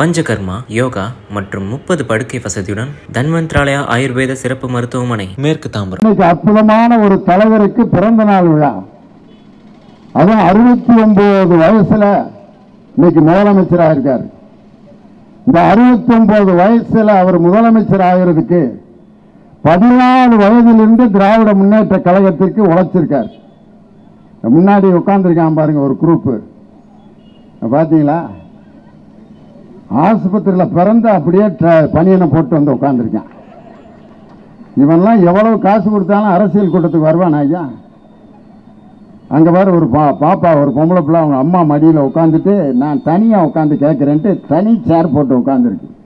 பஞ்சகர்மா யோகா மற்றும் முப்பது படுக்கை வசதியுடன் தன்வந்த்ராலயா ஆயுர்வேத சிறப்பு மருத்துவமனை. மேற்கு தாம்பரம். அற்புதமான ஒரு தலைவருக்கு பிறந்த நாள் விழா. அதுவும் அறுபத்தி ஒன்பது வயசுல இன்னைக்கு முதலமைச்சராக இருக்கார். இந்த அறுபத்தி ஒன்பது வயசுல அவர் முதலமைச்சர் ஆகிறதுக்கு பதினாலு வயதிலிருந்து திராவிட முன்னேற்ற கழகத்திற்கு உழைச்சிருக்கார். முன்னாடி உட்காந்துருக்கான் பாருங்க ஒரு குரூப்பு. பார்த்தீங்களா ஆஸ்பத்திரியில் பிறந்து அப்படியே ட்ர- போட்டு வந்து உட்காந்துருக்கான் இவன்லாம் எவ்வளவு காசு கொடுத்தாலும் அரசியல் கூட்டத்துக்கு வருவான் ஐயா. அங்கே வேறு ஒரு பா பாப்பா ஒரு பொம்பளை பிள்ளை அவங்க அம்மா மடியில் உட்காந்துட்டு நான் தனியாக உட்காந்து கேட்குறேன்ட்டு தனி சேர் போட்டு உட்காந்துருக்கு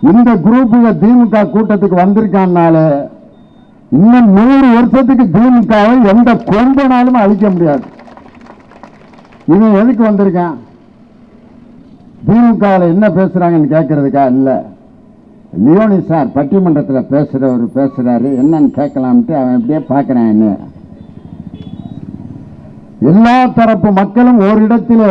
இந்த குரூப்புக திமுக கூட்டத்துக்கு வந்திருக்கானால இன்னும் நூறு வருஷத்துக்கு திமுகவை எந்த கொம்பனாலும் அழிக்க முடியாது. இவன் எதுக்கு வந்திருக்கான்? திமுகவில் என்ன பேசுகிறாங்கன்னு கேட்கறதுக்கா இல்லை. லியோனி சார் பட்டிமன்றத்தில் பேசுகிறவர் பேசுகிறாரு என்னன்னு கேட்கலாம்ட்டு அவன் எப்படியே பார்க்குறான் என்ன எல்லா தரப்பு மக்களும் ஓரிடத்தில்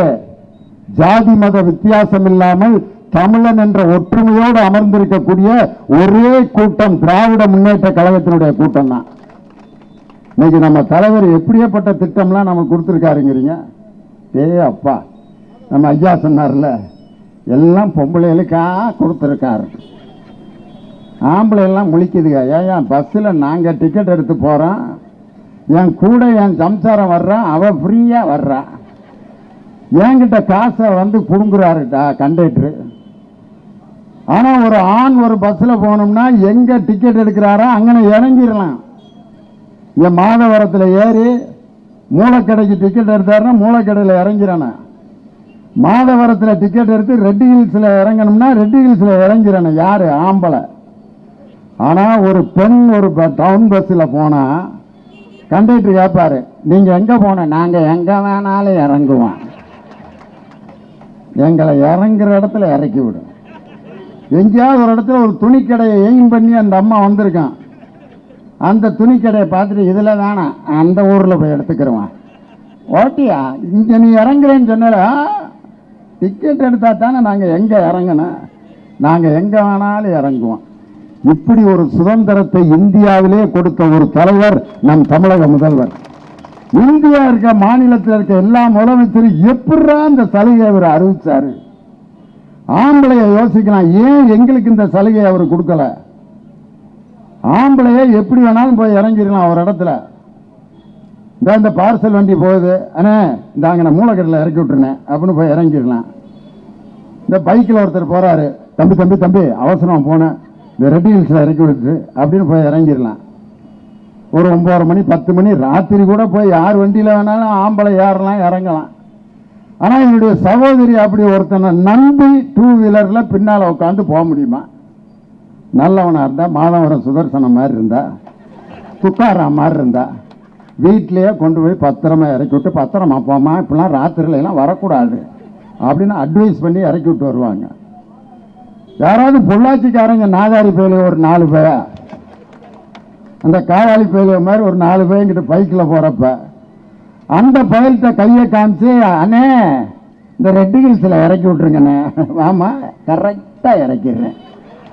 ஜாதி மத வித்தியாசம் இல்லாமல் தமிழன் என்ற ஒற்றுமையோடு அமர்ந்திருக்கக்கூடிய ஒரே கூட்டம் திராவிட முன்னேற்ற கழகத்தினுடைய கூட்டம் தான். இன்னைக்கு நம்ம தலைவர் எப்படியேப்பட்ட திட்டம்லாம் நம்ம கொடுத்துருக்காருங்கிறீங்க. ஏ அப்பா நம்ம ஐயா சொன்னார்ல எல்லாம் பொம்பளைகளுக்கா கொடுத்துருக்காரு. ஆம்பளை எல்லாம் முழிக்குதுங்க ஏன் பஸ்ஸில் நாங்கள் டிக்கெட் எடுத்து போகிறோம் என் கூட என் சம்சாரம் வர்றான் அவள் ஃப்ரீயாக வர்றான் என்கிட்ட காசை வந்து புடுங்குறாருடா கண்டக்டரு. ஆனால் ஒரு ஆண் ஒரு பஸ்ஸில் போனோம்னா எங்கே டிக்கெட் எடுக்கிறாரோ அங்கே இறங்கிடலாம். என் மாதவரத்தில் ஏறி மூளைக்கடைக்கு டிக்கெட் எடுத்தாருன்னா மூளைக்கடையில் இறங்கிறானே மாதவரத்தில் டிக்கெட் எடுத்து ரெட்டி ஹில்ஸில் இறங்கணும்னா ரெட்டி ஹில்ஸில் இறங்கிறானே யார்? ஆம்பளை. ஆனால் ஒரு பெண் ஒரு டவுன் பஸ்ஸில் போனால் கண்டக்டர் கேட்பார் நீங்கள் எங்கே போன? நாங்கள் எங்கே வேணாலும் இறங்குவோம். எங்களை இறங்குற இடத்துல இறக்கி விடும் எங்கேயாவது ஒரு இடத்துல ஒரு துணிக்கடையை எய்ம் பண்ணி அந்த அம்மா வந்திருக்கான். அந்த துணிக்கடையை பார்த்துட்டு இதில் வேணாம் அந்த ஊரில் போய் எடுத்துக்கிறவன் ஓட்டியா? இங்கே நீ இறங்குறேன்னு சொன்னல. டிக்கெட் எடுத்தா தானே நாங்கள் எங்கே இறங்கணும் நாங்கள் எங்கே வேணாலும் இறங்குவோம். இப்படி ஒரு சுதந்திரத்தை இந்தியாவிலே கொடுத்த ஒரு தலைவர் நம் தமிழக முதல்வர். இந்தியா இருக்க மாநிலத்தில் இருக்க எல்லா முதலமைச்சரும் எப்படா இந்த சலுகையை அவர் அறிவிச்சாரு? ஆம்பளைய யோசிக்கலாம் ஏன் எங்களுக்கு இந்த சலுகையை அவர் கொடுக்கல? ஆம்பளைய எப்படி வேணாலும் போய் இறங்கிடலாம் ஒரு இடத்துல. இந்த இந்த பார்சல் வண்டி போகுது. அண்ணே இந்தாங்க நான் மூலக்கடையில் இறக்கி விட்டுருனேன். அப்படின்னு போய் இறங்கிடலாம். இந்த பைக்கில் ஒருத்தர் போகிறாரு தம்பி தம்பி தம்பி அவசரம் போனேன். இந்த ரெட்டி ஹில்ஸில் இறக்கி விட்டு அப்படின்னு போய் இறங்கிடலாம். ஒரு ஒம்பது மணி பத்து மணி ராத்திரி கூட போய் யார் வண்டியில் வேணாலும் ஆம்பளை ஏறலாம் இறங்கலாம். ஆனால் என்னுடைய சகோதரி அப்படி ஒருத்தனை நம்பி டூ வீலரில் பின்னால் உட்காந்து போக முடியுமா? நல்லவனாக இருந்தால் மாதவரம் சுதர்சனம் மாதிரி இருந்தா துக்காரா மாதிரி இருந்தா வீட்டிலேயே கொண்டு போய் பத்திரமா இறக்கி விட்டு பத்திரமா போமா இப்படிலாம் ராத்திரிலாம் வரக்கூடாது அப்படின்னு அட்வைஸ் பண்ணி இறக்கி விட்டு வருவாங்க. யாராவது பொள்ளாச்சிக்காரங்க நாகாரி பேல ஒரு நாலு பேர்? அந்த காவாலி பேல மாதிரி ஒரு நாலு பேங்கிட்ட பைக்கில் போகிறப்ப அந்த பயல்கிட்ட கையை காமிச்சு அண்ணே இந்த ரெட்டு ஹில்ஸில் இறக்கி விட்ருங்கண்ணே ஆமாம் கரெக்டாக இறக்கிடுறேன்.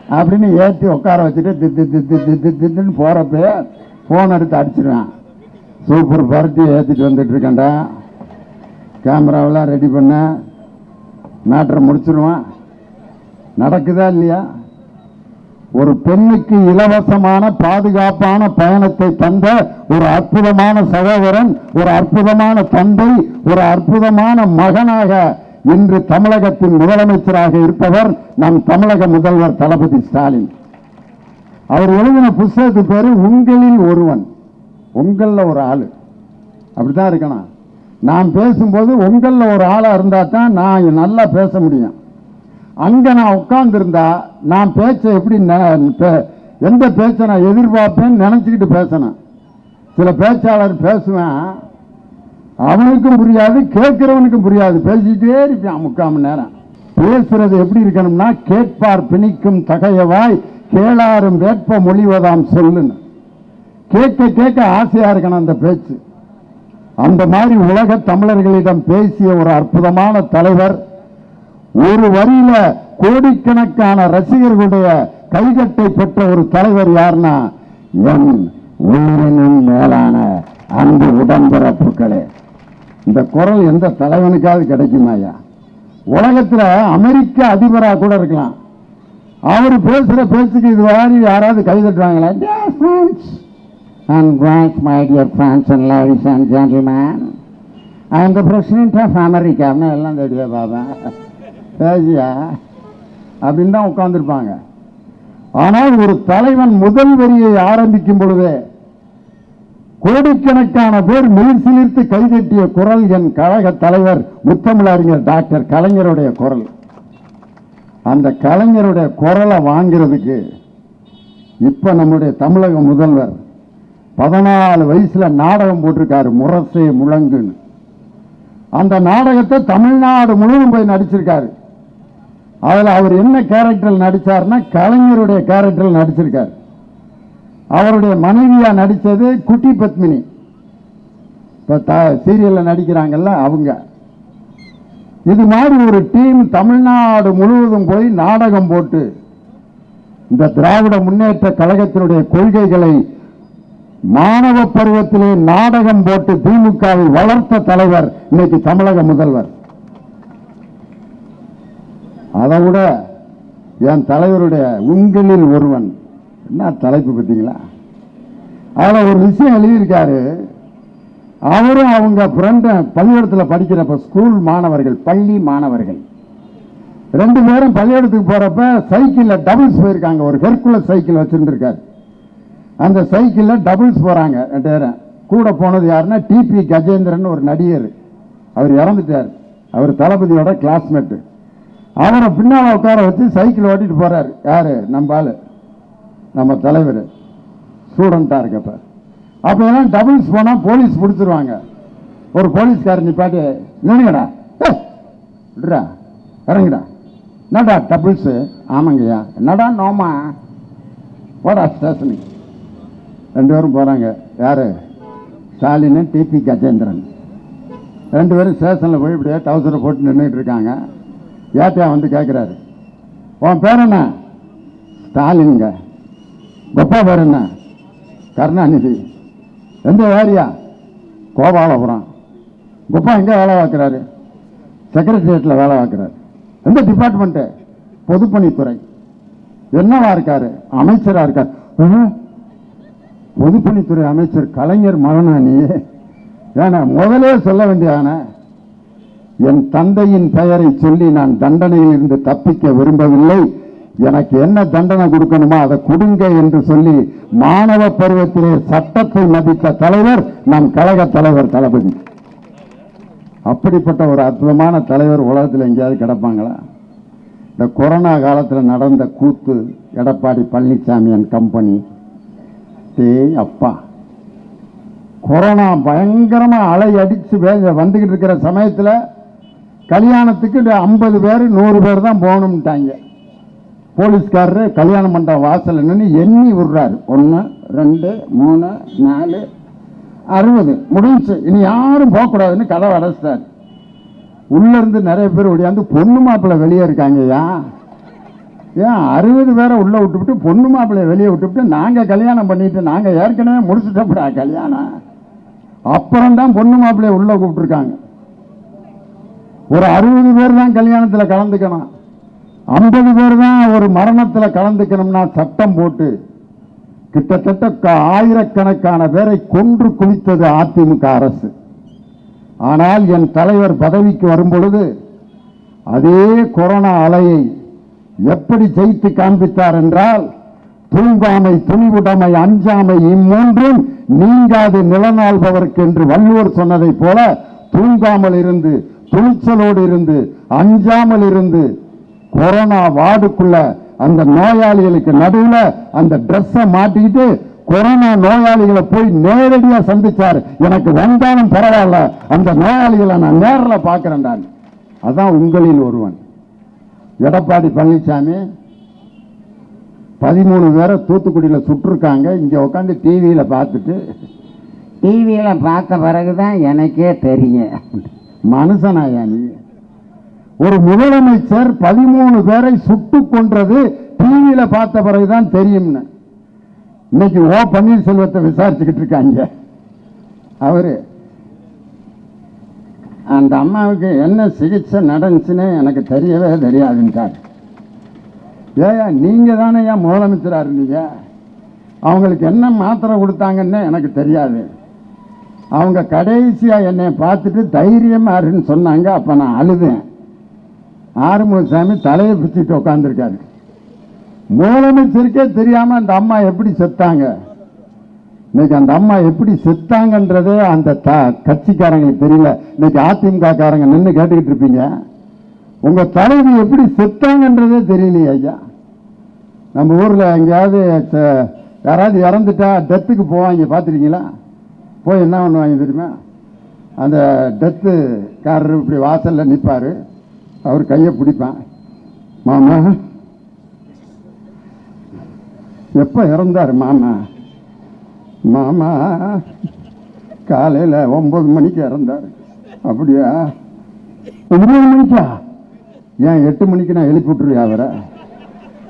அப்படின்னு ஏற்றி உட்கார வச்சுட்டு தித்து தித்து தித்து தித்துன்னு போகிறப்ப ஃபோன் எடுத்து அடிச்சிடுவேன் சூப்பர் பரட்டி ஏற்றிட்டு வந்துட்டு இருக்கேன்டா. கேமராவெல்லாம் ரெடி பண்ண. மேட்ரை முடிச்சிடுவான் நடக்குதா இல்லையா? ஒரு பெண்ணுக்கு இலவசமான பாதுகாப்பான பயணத்தை தந்த ஒரு அற்புதமான சகோதரன் ஒரு அற்புதமான தந்தை ஒரு அற்புதமான மகனாக இன்று தமிழகத்தின் முதலமைச்சராக இருப்பவர் நம் தமிழக முதல்வர் தளபதி ஸ்டாலின். அவர் எழுதின புஸ்தகத்து பேரு உங்களில் ஒருவன். உங்களில் ஒரு ஆள். அப்படி தான் இருக்கணும். நான் பேசும்போது உங்களில் ஒரு ஆளாக இருந்தால் தான் நான் நல்லா பேச முடியும். அங்கே நான் உட்காந்துருந்தா நான் பேச்ச எப்படி பே- எந்த பேச்சை நான் எதிர்பார்ப்பேன்னு நினச்சிக்கிட்டு பேசணும். சில பேச்சாளர் பேசுவேன். அவனுக்கும் புரியாது கேட்கிறவனுக்கும் புரியாது. பேசிக்கிட்டே இருப்பான் முக்கால் மணி நேரம். பேசுறது எப்படி இருக்கணும்னா கேட்பார் பிணிக்கும் தகையவாய் கேளாரும் வேட்ப மொழிவதாம் சொல்லுன்னு. கேட்க கேட்க ஆசையா இருக்கணும் அந்த பேச்சு. அந்த மாதிரி உலக தமிழர்களிடம் பேசிய ஒரு அற்புதமான தலைவர் ஒரு வரியில கோடிக்கணக்கான ரசிகர்களுடைய கைகட்டை பெற்ற ஒரு தலைவர் யாருன்னா என் உயிரினும் மேலான அன்பு உடன்பிறப்புகளே இந்த குரல் எந்த தலைவனுக்காவது கிடைக்குமாயா உலகத்தில் அமெரிக்க அதிபராக கூட இருக்கலாம். அவர் பேசுகிற பேச்சுக்கு இது மாதிரி யாராவது கை தட்டுவாங்களா? And great my dear friends and ladies and gentlemen I am the president of America. அப்படின்னு எல்லாம் தெரியா பாபா? பேசியா அப்படின்னு தான் உட்கார்ந்துருப்பாங்க. ஆனால் ஒரு தலைவன் முதல் வரியை ஆரம்பிக்கும் பொழுதே கோடிக்கணக்கான பேர் மெய்சிலிர்த்து கைகட்டிய குரல் என் கழக தலைவர் முத்தமிழறிஞர் டாக்டர் கலைஞருடைய குரல். அந்த கலைஞருடைய குரலை வாங்கிறதுக்கு இப்போ நம்முடைய தமிழக முதல்வர் பதினாலு வயசில் நாடகம் போட்டிருக்காரு முரசே முழங்குன்னு. அந்த நாடகத்தை தமிழ்நாடு முழுவதும் போய் நடிச்சிருக்காரு. அதில் அவர் என்ன கேரக்டர் நடித்தார்னா கலைஞருடைய கேரக்டர் நடிச்சிருக்காரு. அவருடைய மனைவியாக நடித்தது குட்டி பத்மினி. இப்போ த- சீரியலில் நடிக்கிறாங்கல்ல அவங்க. இது மாதிரி ஒரு டீம் தமிழ்நாடு முழுவதும் போய் நாடகம் போட்டு இந்த திராவிட முன்னேற்ற கழகத்தினுடைய கொள்கைகளை மாணவ பருவத்திலே நாடகம் போட்டு திமுகவை வளர்த்த தலைவர் இன்னைக்கு தமிழக முதல்வர். அதை விட என் தலைவருடைய உங்களில் ஒருவன் என்ன தலைப்பு பார்த்தீங்களா? அதில் ஒரு விஷயம் எழுதியிருக்காரு. அவரும் அவங்க ஃப்ரெண்டு பள்ளிக்கூடத்தில் படிக்கிறப்ப ஸ்கூல் மாணவர்கள் பள்ளி மாணவர்கள். ரெண்டு பேரும் பள்ளிக்கூடத்துக்கு போகிறப்ப சைக்கிளில் டபுள்ஸ் போயிருக்காங்க. ஒரு ஹெர்குலஸ் சைக்கிள் வச்சுருந்துருக்காரு. அந்த சைக்கிளில் டபுள்ஸ் போகிறாங்க ரெண்டு பேரும். கூட போனது யாருன்னா டிபி கஜேந்திரன் ஒரு நடிகர். அவர் இறந்துட்டார். அவர் தளபதியோட கிளாஸ்மேட்டு அவரை பின்னால் உட்கார வச்சு சைக்கிள் ஓட்டிட்டு போகிறார் யார்? நம்ம ஆள். நம்ம தலைவர். ஸ்டூடெண்ட்டாக இருக்கப்ப. அப்போ எல்லாம் டபுள்ஸ் போனால் போலீஸ் பிடிச்சிருவாங்க. ஒரு போலீஸ்காரன் நிப்பாட்டி நினைங்கடா விடுறா. இறங்குடா. என்னடா டபுள்ஸு ஆமாங்கய்யா. என்னடா நோமா? போடா ஸ்டேஷனுக்கு ரெண்டு பேரும் போகிறாங்க யார்? ஸ்டாலின் டிபி கஜேந்திரன். ரெண்டு பேரும் ஸ்டேஷனில் போய் இப்படியே டவுசரை போட்டு நின்றுட்டு இருக்காங்க. ஏட்டையா வந்து கேட்குறாரு உன் பேர் என்ன? ஸ்டாலின்ங்க. கொப்பா பேர் என்ன? கருணாநிதி. எந்த ஏரியா? கோபாலபுரம். கொப்பா எங்கே வேலை பார்க்குறாரு? செக்ரட்டரியேட்டில் வேலை பார்க்குறாரு. எந்த டிபார்ட்மெண்ட்டு பொதுப்பணித்துறை. என்னவா இருக்காரு? அமைச்சராக இருக்கார். பொதுப்பணித்துறை அமைச்சர் கலைஞர் மகனா ஏன்னா முதலே சொல்ல வேண்டியதான என் தந்தையின் பெயரை சொல்லி நான் தண்டனையில் இருந்து தப்பிக்க விரும்பவில்லை. எனக்கு என்ன தண்டனை கொடுக்கணுமோ அதை கொடுங்க என்று சொல்லி மாணவ பருவத்திலே சட்டத்தை மதித்த தலைவர் நம் கழக தலைவர் தளபதி. அப்படிப்பட்ட ஒரு அற்புதமான தலைவர் உலகத்தில் எங்கேயாவது கிடப்பாங்களா? இந்த கொரோனா காலத்தில் நடந்த கூத்து எடப்பாடி பழனிசாமி அண்ட் கம்பெனி டேய் அப்பா. கொரோனா பயங்கரமாக அலை அடித்து வே- வந்துக்கிட்டு இருக்கிற சமயத்தில் கல்யாணத்துக்கு ஐம்பது பேர் நூறு பேர் தான் போகணும்ட்டாங்க. போலீஸ்காரரு கல்யாண மண்டபம் வாசல் நின்று எண்ணி விடுறாரு. ஒன்று ரெண்டு மூணு நாலு அறுபது. முடிஞ்சு. இனி யாரும் போகக்கூடாதுன்னு கதவை அடைச்சிட்டாரு. உள்ளேருந்து நிறைய பேர் ஓடியாந்து பொண்ணு மாப்பிள்ளை வெளியே இருக்காங்கய்யா. ஏன் அறுபது பேரை உள்ளே விட்டுவிட்டு பொண்ணு மாப்பிள்ளைய வெளியே விட்டுவிட்டு நாங்கள் கல்யாணம் பண்ணிட்டு நாங்கள் ஏற்கனவே முடிச்சுட்டோம்டா கல்யாணம். அப்புறம் தான் பொண்ணு மாப்பிள்ளைய உள்ளே கூப்பிட்டுருக்காங்க. ஒரு அறுபது பேர் தான் கல்யாணத்தில் கலந்துக்கணும். ஐம்பது பேர் தான் ஒரு மரணத்தில் கலந்துக்கணும்னா சட்டம் போட்டு கிட்டத்தட்ட க- ஆயிரக்கணக்கான பேரை கொன்று குவித்தது அதிமுக அரசு. ஆனால் என் தலைவர் பதவிக்கு வரும் பொழுது அதே கொரோனா அலையை எப்படி ஜெயித்து காண்பித்தார் என்றால் தூங்காமை துணிவுடைமை அஞ்சாமை இம்மூன்றும் நீங்காது நிலநாள்பவர்க்கு என்று வள்ளுவர் சொன்னதைப் போல தூங்காமல் இருந்து துணிச்சலோடு இருந்து அஞ்சாமல் இருந்து கொரோனா வார்டுக்குள்ள அந்த நோயாளிகளுக்கு நடுவில் அந்த ட்ரெஸ்ஸை மாட்டிக்கிட்டு கொரோனா நோயாளிகளை போய் நேரடியாக சந்திச்சார். எனக்கு வந்தாலும் பரவாயில்ல அந்த நோயாளிகளை நான் நேரில் பார்க்கிறேன் அதான் உங்களில் ஒருவன். எடப்பாடி பழனிசாமி பதிமூணு பேரை தூத்துக்குடியில் சுட்டிருக்காங்க. இங்கே உட்காந்து டிவியில் பார்த்துட்டு டிவியில் பார்த்த பிறகு தான் எனக்கே தெரியும். மனுஷனாயா நீ? ஒரு முதலமைச்சர் பதிமூணு பேரை சுட்டு கொன்றது டிவியில பார்த்த பிறகுதான் தெரியும்னு. இன்னைக்கு ஓ பன்னீர்செல்வத்தை விசாரிச்சுக்கிட்டு இருக்காங்க. அவரு அந்த அம்மாவுக்கு என்ன சிகிச்சை நடந்துச்சுன்னு எனக்கு தெரியவே தெரியாதுன்ட்டார் ஏயா நீங்கள் தானே ஏன் முதலமைச்சராக இருந்தீங்க? அவங்களுக்கு என்ன மாத்திரை கொடுத்தாங்கன்னு எனக்கு தெரியாது. அவங்க கடைசியாக என்னை பார்த்துட்டு தைரியமாக இருன்னு சொன்னாங்க அப்போ நான் அழுதேன். ஆறுமுகசாமி தலையை பிச்சுட்டு உட்காந்துருக்காரு முதலமைச்சருக்கே தெரியாமல் அந்த அம்மா எப்படி செத்தாங்க? இன்னைக்கு அந்த அம்மா எப்படி செத்தாங்கன்றதே அந்த த- கட்சிக்காரங்களுக்கு தெரியல. இன்னைக்கு அதிமுக காரங்க நின்று கேட்டுக்கிட்டு இருப்பீங்க. உங்கள் தலைவி எப்படி செத்தாங்கன்றதே தெரியலையே ஐயா. நம்ம ஊரில் எங்கேயாவது ச- யாராவது இறந்துட்டா டெத்துக்கு போவாங்க பார்த்துருக்கீங்களா? போய் என்ன பண்ணுவாங்க தெரியுமா? அந்த டெத்து காரர் இப்படி வாசலில் நிற்பாரு அவர் கையை பிடிப்பான். மாமா எப்போ இறந்தார் மாமா? மாமா காலையில் ஒம்பது மணிக்கு இறந்தார். அப்படியா? ஒன்பது மணிக்கா? ஏன் எட்டு மணிக்கு நான் எழுப்பி விட்டுருவியா அவரை?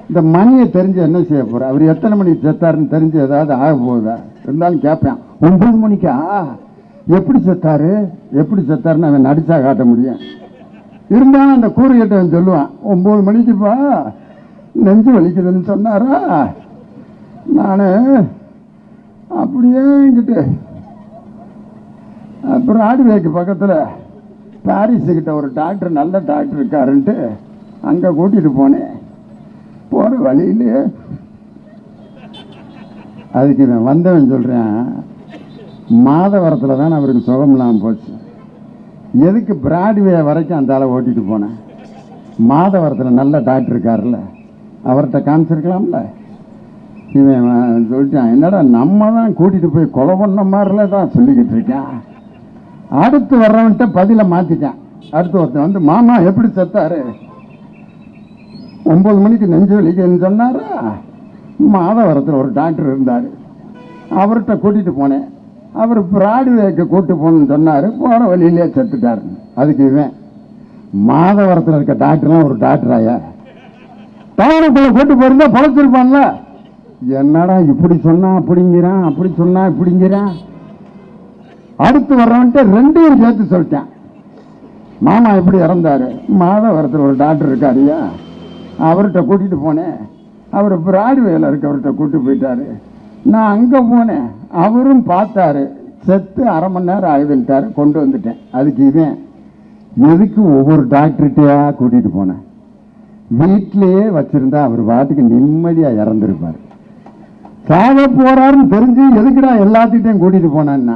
இந்த மணியை தெரிஞ்சு என்ன செய்ய போகிற அவர் எத்தனை மணிக்கு செத்தாருன்னு தெரிஞ்சு ஏதாவது ஆக போகுதா? இருந்தாலும் கேட்பேன் ஒன்பது மணிக்கா? எப்படி செத்தாரு? எப்படி செத்தாருன்னு அவன் நடிச்சா காட்ட முடியும். இருந்தாலும் அந்த கூறுகிட்ட அவன் சொல்லுவான் ஒம்பது மணிக்குப்பா நெஞ்சு வலிக்குதுன்னு சொன்னாரா? நான் அப்படியே இங்கிட்டு அப்புறம் பக்கத்தில் பாரிஸுக்கிட்ட ஒரு டாக்டர் நல்ல டாக்டர் இருக்காருன்ட்டு அங்கே கூட்டிகிட்டு போனேன். போகிற வழியிலே அதுக்கு நான் வந்தவன் சொல்கிறேன் மாதவரத்தில் தான் அவருக்கு சுகம் இல்லாமல் போச்சு. எதுக்கு பிராட்வே வரைக்கும் அந்த ஆளை ஓட்டிகிட்டு போனேன்? மாதவரத்தில் நல்ல டாக்டர் இருக்காருல்ல. அவர்கிட்ட காமிச்சிருக்கலாம்ல? இவன் சொல்லிட்டான் என்னடா நம்ம தான் கூட்டிட்டு போய் கொலை பண்ண மாதிரில தான் சொல்லிக்கிட்டு இருக்கேன் அடுத்து வர்றவன்ட்ட பதிலை மாத்திட்டான். அடுத்து ஒருத்தன் வந்து மாமா எப்படி செத்தாரு? ஒன்பது மணிக்கு நெஞ்சு வலிக்குதுன்னு சொன்னாரா? மாதவரத்தில் ஒரு டாக்டர் இருந்தார். அவர்கிட்ட கூட்டிட்டு போனேன். அவர் பிராட்வேக்கு கூட்டு போகணுன்னு சொன்னார். போகிற வழியிலே செத்துட்டார். அதுக்கு இவன் மாதவரத்தில் இருக்க டாக்டர்லாம் ஒரு டாக்டராயா? டவுனுக்குள்ளே கூட்டு போயிருந்தா பழச்சிருப்பான்ல? என்னடா இப்படி சொன்னா அப்படிங்கிறான் அப்படி சொன்னா இப்படிங்கிறான் அடுத்து வர்றவன்ட்டு ரெண்டையும் சேர்த்து சொல்லிட்டேன். மாமா எப்படி இறந்தாரு? மாதவரத்தில் ஒரு டாக்டர் இருக்காருயா அவர்கிட்ட கூட்டிட்டு போனேன். அவர் பிராட்வேல இருக்கவர்கிட்ட கூட்டி போயிட்டாரு. நான் அங்கே போனேன். அவரும் பார்த்தாரு. செத்து அரை மணி நேரம் ஆகுதுன்ட்டாரு கொண்டு வந்துட்டேன். அதுக்கு இவன் எதுக்கு ஒவ்வொரு டாக்டர்கிட்டயா கூட்டிகிட்டு போனேன்? வீட்டிலேயே வச்சுருந்தா அவர் பாட்டுக்கு நிம்மதியாக இறந்துருப்பார். சாக போறாருன்னு தெரிஞ்சு எதுக்குடா எல்லாத்திட்டையும் கூட்டிட்டு போனான்னா?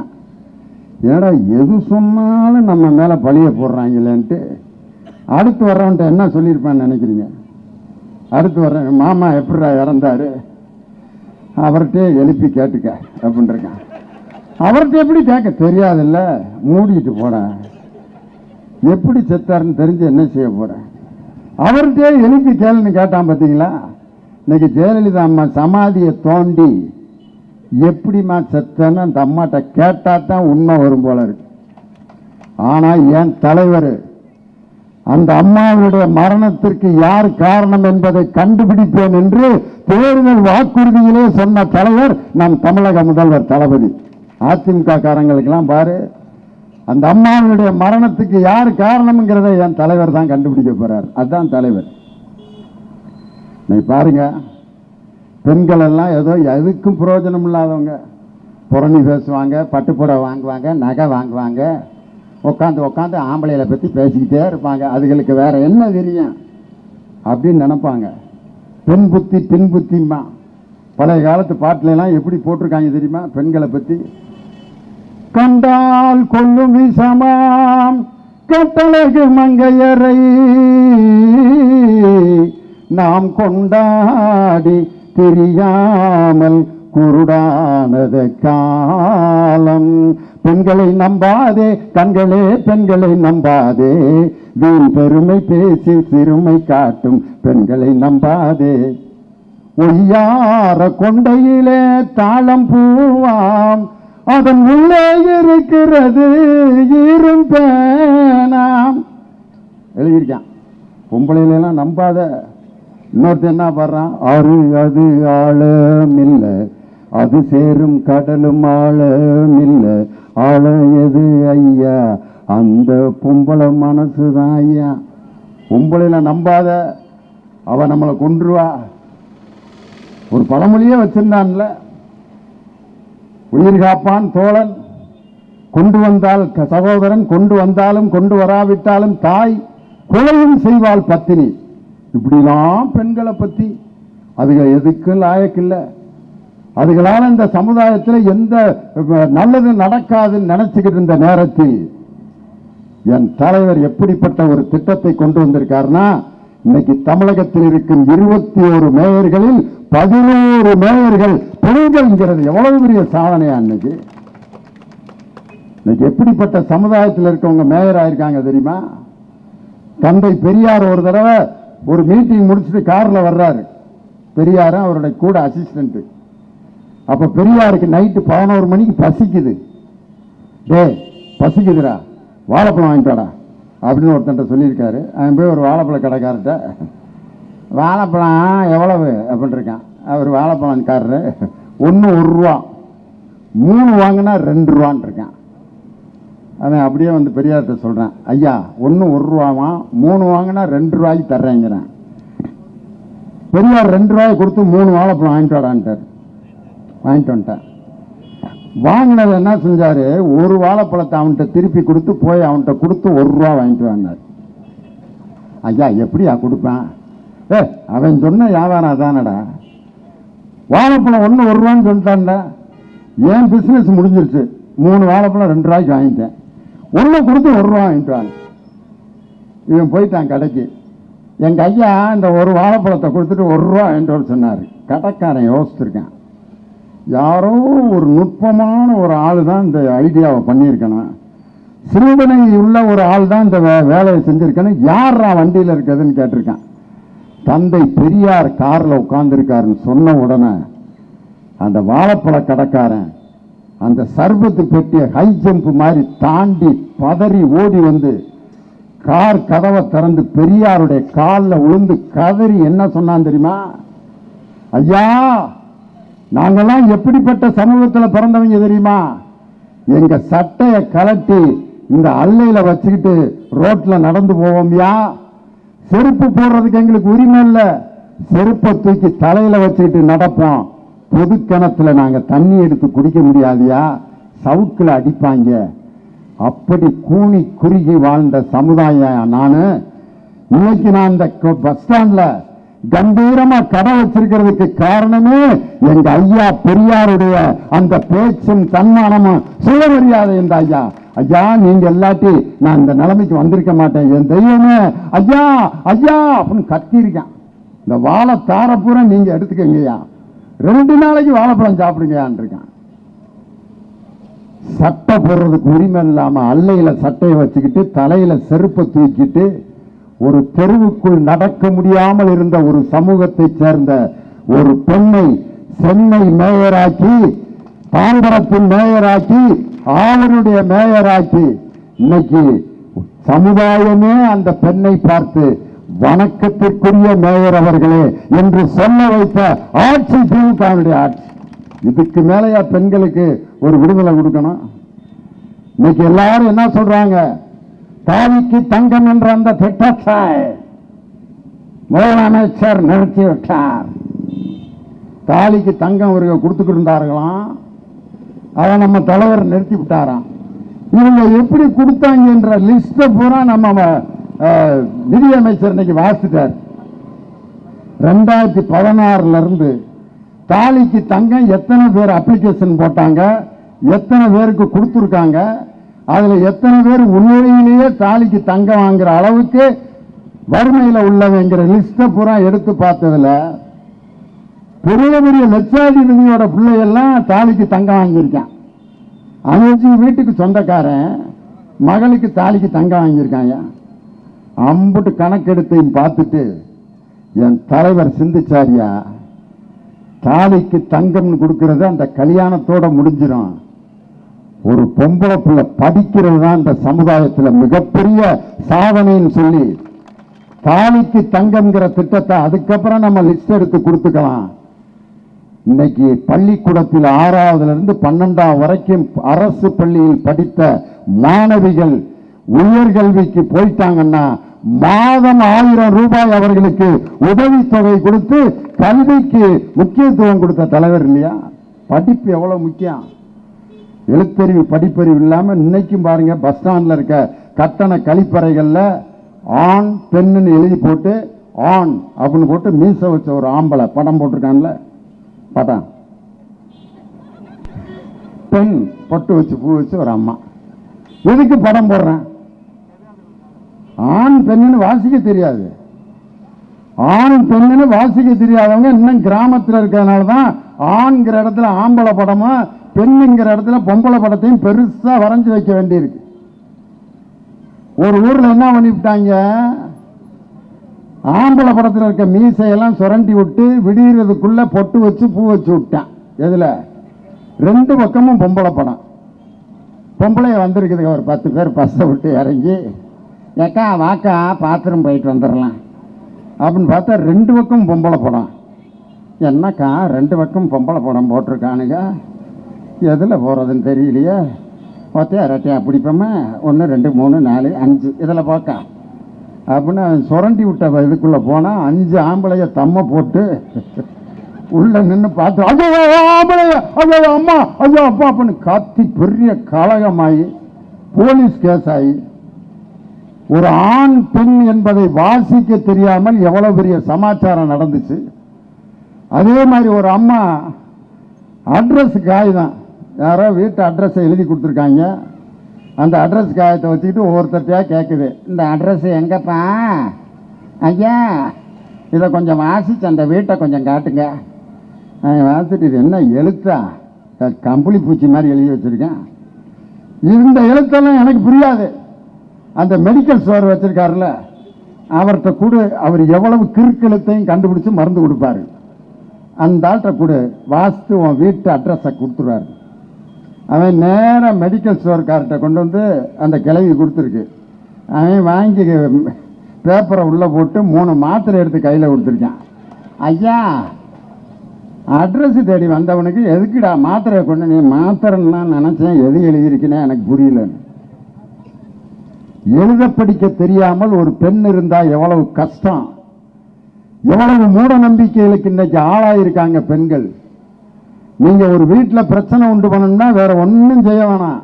ஏடா எது சொன்னாலும் நம்ம மேல பழிய போடுறாங்களேன்ட்டு அடுத்து வர்றவன்ட்ட என்ன சொல்லியிருப்பான்னு நினைக்கிறீங்க? அடுத்து வர்றேன் மாமா எப்படிடா இறந்தாரு? அவர்கிட்ட எழுப்பி கேட்டுக்க அப்படின்னு இருக்கான் அவர்கிட்ட எப்படி கேட்க தெரியாதுல்ல மூடிட்டு போனேன். எப்படி செத்தாருன்னு தெரிஞ்சு என்ன செய்ய போகிறேன் அவர்கிட்டயே எழுப்பி கேளுன்னு கேட்டான் பார்த்தீங்களா இன்னைக்கு ஜெயலலிதா அம்மா சமாதியை தோண்டி எப்படிம்மா செத்தேன்னு அந்த அம்மாட்ட கேட்டால் தான் உண்மை வரும் போல இருக்கு. ஆனால் என் தலைவர் அந்த அம்மாவுடைய மரணத்திற்கு யார் காரணம் என்பதை கண்டுபிடிப்பேன் என்று தேர்தல் வாக்குறுதியிலே சொன்ன தலைவர் நம் தமிழக முதல்வர் தளபதி. அதிமுக காரங்களுக்கெல்லாம் பாரு அந்த அம்மாவுடைய மரணத்துக்கு யார் காரணம்ங்கிறத என் தலைவர் தான் கண்டுபிடிக்க போறார். அதுதான் தலைவர். நீ பாருங்க பெண்கள் எல்லாம் ஏதோ எதுக்கும் பிரயோஜனம் இல்லாதவங்க. புறணி பேசுவாங்க பட்டுப்புடவை வாங்குவாங்க நகை வாங்குவாங்க. உட்காந்து உட்காந்து ஆம்பளைகளை பற்றி பேசிக்கிட்டே இருப்பாங்க. அதுகளுக்கு வேற என்ன தெரியும் அப்படின்னு நினைப்பாங்க. பெண் புத்தி பெண் புத்திம்மா. பழைய காலத்து பாட்டிலெல்லாம் எப்படி போட்டிருக்காங்க தெரியுமா? பெண்களை பற்றி கண்டால் கொல்லும் விஷமாம் கட்டழகு மங்கையரை நாம் கொண்டாடி தெரியாமல் குருடானது காலம். பெண்களை நம்பாதே கண்களே பெண்களை நம்பாதே. வீண் பெருமை பேசி சிறுமை காட்டும் பெண்களை நம்பாதே. ஒய்யார கொண்டையிலே தாளம் பூவாம். அதன் உள்ளே இருக்கிறது இரும்பேனாம் எழுதியிருக்கான். பொம்பளையிலாம் நம்பாத இன்னொருத்தர் என்ன பாடுறான் ஆறு அது ஆழம் இல்லை அது சேரும் கடலும் ஆழம் இல்லை ஆழம் எது ஐயா? அந்த பொம்பளை மனசு தான் ஐயா. பொம்பளையில நம்பாத அவ நம்மளை கொன்றுவா. ஒரு பழமொழியே வச்சிருந்தான்ல. உயிர் காப்பான் தோழன் கொண்டு வந்தால் க- சகோதரன் கொண்டு வந்தாலும் கொண்டு வராவிட்டாலும் தாய் கொலையும் செய்வாள் பத்தினி. இப்படிலாம் பெண்களை பத்தி அதுக எதுக்கும் லாயக்கில்லை அதுகளால இந்த சமுதாயத்தில் எந்த நல்லது நடக்காதுன்னு நினைச்சுக்கிட்டு இருந்த நேரத்தில் என் தலைவர் எப்படிப்பட்ட ஒரு திட்டத்தை கொண்டு வந்திருக்காருன்னா இன்னைக்கு தமிழகத்தில் இருக்கும் இருபத்தி ஒரு மேயர்களில் பதினோரு மேயர்கள் பெண்கள்ங்கிறது எவ்வளவு பெரிய சாதனையா இன்னைக்கு? இன்னைக்கு எப்படிப்பட்ட சமுதாயத்தில் இருக்கவங்க மேயர் ஆயிருக்காங்க தெரியுமா? தந்தை பெரியார் ஒரு தடவை ஒரு மீட்டிங் முடிச்சுட்டு காரில் வர்றாரு. பெரியாரும் அவருடைய கூட அசிஸ்டண்ட்டு அப்போ பெரியாருக்கு நைட்டு பதினோரு மணிக்கு பசிக்குது. டேய் பசிக்குதுடா. வாழைப்பழம் வாங்கிட்டாடா அப்படின்னு ஒருத்தன்ட்ட சொல்லியிருக்காரு. அவன் போய் ஒரு வாழைப்பழம் கடைக்காரர்கிட்ட வாழைப்பழம் எவ்வளவு? அப்படின்னு இருக்கான். அவர் வாழைப்பழம்காரரு ஒன்று ஒரு ரூபா. மூணு வாங்கினா ரெண்டு ரூபான் இருக்கான். அவன் அப்படியே வந்து பெரியார்கிட்ட சொல்கிறான் ஐயா ஒன்று ஒரு ரூபாவா மூணு வாங்கினா ரெண்டு ரூபாய்க்கு தர்றேங்கிறேன். பெரியார் ரெண்டு ரூபாய் கொடுத்து மூணு வாழைப்பழம் வாங்கிட்டு வாடான்ட்டார். வாங்கிட்டு வந்துட்டேன் வாங்கினது என்ன செஞ்சார்? ஒரு வாழைப்பழத்தை அவன்கிட்ட திருப்பி கொடுத்து போய் அவன்கிட்ட கொடுத்து ஒரு ரூபா வாங்கிட்டு வந்தார் ஐயா எப்படியா கொடுப்பேன்? ஏ அவன் சொன்ன வியாபாரம் அதானடா. வாழைப்பழம் ஒன்று ஒரு ரூபான்னு சொல்லிட்டான்டா. ஏன் பிஸ்னஸ் முடிஞ்சிருச்சு. மூணு வாழைப்பழம் ரெண்டு ரூபாய்க்கு வாங்கிட்டேன். ஒன்று கொடுத்து ஒரு ரூபா வாங்கிட்டு வாங்க இவன் போயிட்டான் கடைக்கு. எங்கள் ஐயா இந்த ஒரு வாழைப்பழத்தை கொடுத்துட்டு ஒரு ரூபா வாங்கிட்டு சொன்னார். கடைக்காரன் யோசிச்சிருக்கான். யாரோ ஒரு நுட்பமான ஒரு ஆள் தான் இந்த ஐடியாவை பண்ணியிருக்கணும். சிந்தனை உள்ள ஒரு ஆள் தான் இந்த வே- வேலையை செஞ்சுருக்கணும். யாரா வண்டியில் இருக்குதுன்னு கேட்டிருக்கான். தந்தை பெரியார் காரில் உட்காந்துருக்காருன்னு சொன்ன உடனே அந்த வாழைப்பழ கடைக்காரன் அந்த சர்பத்து பெட்டிய ஹை ஜம்ப் மாதிரி தாண்டி பதறி ஓடி வந்து கார் கதவை திறந்து பெரியாருடைய காலில் விழுந்து கதறி என்ன சொன்னான் தெரியுமா? ஐயா நாங்கெல்லாம் எப்படிப்பட்ட சமூகத்தில் பிறந்தவங்க தெரியுமா? எங்க சட்டையை கலட்டி இந்த அல்லையில வச்சுக்கிட்டு ரோட்ல நடந்து போவோம்யா செருப்பு போடுறதுக்கு எங்களுக்கு உரிமை இல்லை. செருப்பை தூக்கி தலையில வச்சுக்கிட்டு நடப்போம். பொது கிணத்துல நாங்கள் தண்ணி எடுத்து குடிக்க முடியாதியா? சவுக்கில் அடிப்பாங்க. அப்படி கூனி குறுகி வாழ்ந்த சமுதாயம் நான் இன்னைக்கு நான் இந்த பஸ் ஸ்டாண்ட்ல கம்பீரமா கடை வச்சிருக்கிறதுக்கு காரணமே எங்க ஐயா பெரியாருடைய அந்த பேச்சும் தன்மானமும் சுயமரியாதை இந்த ஐயா. ஐயா நீங்க எல்லாட்டி நான் இந்த நிலைமைக்கு வந்திருக்க மாட்டேன். என் தெய்வமே ஐயா ஐயா அப்படின்னு கத்திருக்கான். இந்த வாழை தார நீங்க எடுத்துக்கங்கய்யா. ரெண்டு நாளைக்கு வாழைப்பழம் சாப்பிடுங்கயான் இருக்கான் சட்டை போடுறதுக்கு உரிமை இல்லாம அல்லையில சட்டையை வச்சுக்கிட்டு தலையில செருப்பை தூக்கிட்டு ஒரு தெருவுக்குள் நடக்க முடியாமல் இருந்த ஒரு சமூகத்தைச் சேர்ந்த ஒரு பெண்ணை சென்னை மேயராக்கி தாம்பரத்தின் மேயராக்கி ஆவனுடைய மேயராக்கி இன்னைக்கு சமுதாயமே அந்த பெண்ணை பார்த்து வணக்கத்திற்குரிய மேயர் அவர்களே என்று சொல்ல வைத்த ஆட்சி திமுகவுடைய ஆட்சி. இதுக்கு மேலேயா பெண்களுக்கு ஒரு விடுதலை கொடுக்கணும்? இன்னைக்கு எல்லாரும் என்ன சொல்றாங்க? தாவிக்கு தங்கம் என்ற அந்த திட்டத்தை முதலமைச்சர் நிறுத்தி விட்டார். தாலிக்கு தங்கம் அவர்கள் கொடுத்துக்கிட்டு இருந்தார்களாம் அதை நம்ம தலைவர் நிறுத்தி விட்டாராம். இவங்க எப்படி கொடுத்தாங்கன்ற லிஸ்ட்டை பூரா நம்ம நிதியமைச்சர் இன்னைக்கு வாசிட்டார். ரெண்டாயிரத்தி பதினாறுல இருந்து தாலிக்கு தங்கம் எத்தனை பேர் அப்ளிகேஷன் போட்டாங்க எத்தனை பேருக்கு கொடுத்துருக்காங்க அதில் எத்தனை பேர் உண்மையிலேயே தாலிக்கு தங்கம் வாங்குற அளவுக்கு வறுமையில் உள்ளவங்கிற லிஸ்ட்டை பூரா எடுத்து பார்த்ததுல பெரிய பெரிய லட்சாதிபதியோட பிள்ளையெல்லாம் தாலிக்கு தங்கம் வாங்கியிருக்கான் அனுஜி வீட்டுக்கு சொந்தக்காரன் மகளுக்கு தாலிக்கு தங்கம் வாங்கியிருக்காங்க. அம்புட்டு கணக்கெடுத்தையும் பார்த்துட்டு என் தலைவர் சிந்திச்சாரியா? தாலிக்கு தங்கம்னு கொடுக்கறது அந்த கல்யாணத்தோட முடிஞ்சிடும் ஒரு பொம்பளை பிள்ளை படிக்கிறது தான் இந்த சமுதாயத்தில் மிகப்பெரிய சாதனைன்னு சொல்லி தாலிக்கு தங்கம்ங்கிற திட்டத்தை அதுக்கப்புறம் நம்ம லிஸ்ட் எடுத்து கொடுத்துக்கலாம். இன்னைக்கு பள்ளிக்கூடத்தில் ஆறாவதுல இருந்து பன்னெண்டாம் வரைக்கும் அரசு பள்ளியில் படித்த மாணவிகள் உயர்கல்விக்கு போயிட்டாங்கன்னா மாதம் ஆயிரம் ரூபாய் அவர்களுக்கு உதவித்தொகை கொடுத்து கல்விக்கு முக்கியத்துவம் கொடுத்த தலைவர் இல்லையா? படிப்பு எவ்வளவு முக்கியம்? எழுத்தறிவு படிப்பறிவு இல்லாமல் இன்னைக்கும் பாருங்க பஸ் ஸ்டாண்ட்ல இருக்க கட்டண கழிப்பறைகளில் ஆண் பெண்ணுன்னு எழுதி போட்டு ஆண் அப்படின்னு போட்டு மீச வச்ச ஒரு ஆம்பளை படம் போட்டிருக்கான்ல. படம். பெண் பொட்டு வச்சு பூ வச்சு ஒரு அம்மா. எதுக்கு படம் போடுறேன்? ஆண் பெண்ணுன்னு வாசிக்க தெரியாது. ஆண் பெண்ணுன்னு வாசிக்க தெரியாதவங்க இன்னும் கிராமத்தில் இருக்கிறதுனால தான் ஆண்கிற இடத்துல ஆம்பளை படமும் பெண்ணுங்கிற இடத்துல பொம்பளை படத்தையும் பெருசாக வரைஞ்சி வைக்க வேண்டியிருக்கு. ஒரு ஊரில் என்ன பண்ணிவிட்டாங்க? ஆம்பளை படத்தில் இருக்க மீசையெல்லாம் சுரண்டி விட்டு விடுகிறதுக்குள்ளே பொட்டு வச்சு பூ வச்சு விட்டான். எதில்? ரெண்டு பக்கமும் பொம்பளை படம். பொம்பளை வந்திருக்குதுங்க ஒரு பத்து பேர் பஸ்ஸை விட்டு இறங்கி. ஏக்கா வாக்கா பாத்ரூம் போயிட்டு வந்துடலாம் அப்படின்னு பார்த்தா ரெண்டு பக்கம் பொம்பளை படம். என்னக்கா ரெண்டு பக்கம் பொம்பளை படம் போட்டிருக்கானுங்க. எதில் போகிறதுன்னு தெரியலையே. ஒத்தையா ரெட்டையா பிடிப்போமா? ஒன்று ரெண்டு மூணு நாலு அஞ்சு. இதில் போக்கா அப்படின்னு சுரண்டி விட்ட இதுக்குள்ளே போனால் அஞ்சு ஆம்பளைய தம்மை போட்டு உள்ள நின்று பார்த்து ஐயோ ஆம்பளைய ஐயோ அம்மா ஐயோ அப்பா அப்படின்னு கத்தி பெரிய கலகமாகி போலீஸ் கேஸ் ஆகி ஒரு ஆண் பெண் என்பதை வாசிக்க தெரியாமல் எவ்வளோ பெரிய சமாச்சாரம் நடந்துச்சு? அதே மாதிரி ஒரு அம்மா அட்ரஸ் காகிதம் யாரோ வீட்டு அட்ரஸை எழுதி கொடுத்துருக்காங்க. அந்த அட்ரஸ் காயத்தை வச்சுக்கிட்டு ஒவ்வொருத்தட்டையாக கேட்குது இந்த அட்ரஸ் எங்கப்பா? ஐயா இதை கொஞ்சம் வாசிச்சு அந்த வீட்டை கொஞ்சம் காட்டுங்க. வாசிட்டு இது என்ன எழுத்தா? கம்பளி பூச்சி மாதிரி எழுதி வச்சுருக்கேன். இந்த எழுத்தெல்லாம் எனக்கு புரியாது. அந்த மெடிக்கல் ஸ்டோர் வச்சிருக்காருல்ல அவர்கிட்ட கொடு அவர் எவ்வளவு கிறுக்கலத்தையும் கண்டுபிடிச்சு மருந்து கொடுப்பாரு. அந்த ஆள்கிட்ட கொடு வாஸ்து உன் வீட்டு அட்ரஸை கொடுத்துருவாரு. அவன் நேராக மெடிக்கல் ஸ்டோர்கார்ட்ட கொண்டு வந்து அந்த கிளவி கொடுத்துருக்கு. அவன் வாங்கி பேப்பரை உள்ளே போட்டு மூணு மாத்திரை எடுத்து கையில் கொடுத்துருக்கான். ஐயா அட்ரஸ் தேடி வந்தவனுக்கு எதுக்குடா மாத்திரையை கொண்டு நீ மாத்திரைன்னா நினச்சேன் எது எழுதியிருக்கேன்னு எனக்கு புரியலன்னு. எழுத படிக்க தெரியாமல் ஒரு பெண் இருந்தால் எவ்வளவு கஷ்டம். எவ்வளவு மூட நம்பிக்கைகளுக்கு இன்னைக்கு ஆளாயிருக்காங்க பெண்கள். நீங்கள் ஒரு வீட்டில் பிரச்சனை உண்டு பண்ணணும்னா வேற ஒன்றும் செய்ய வேணாம்.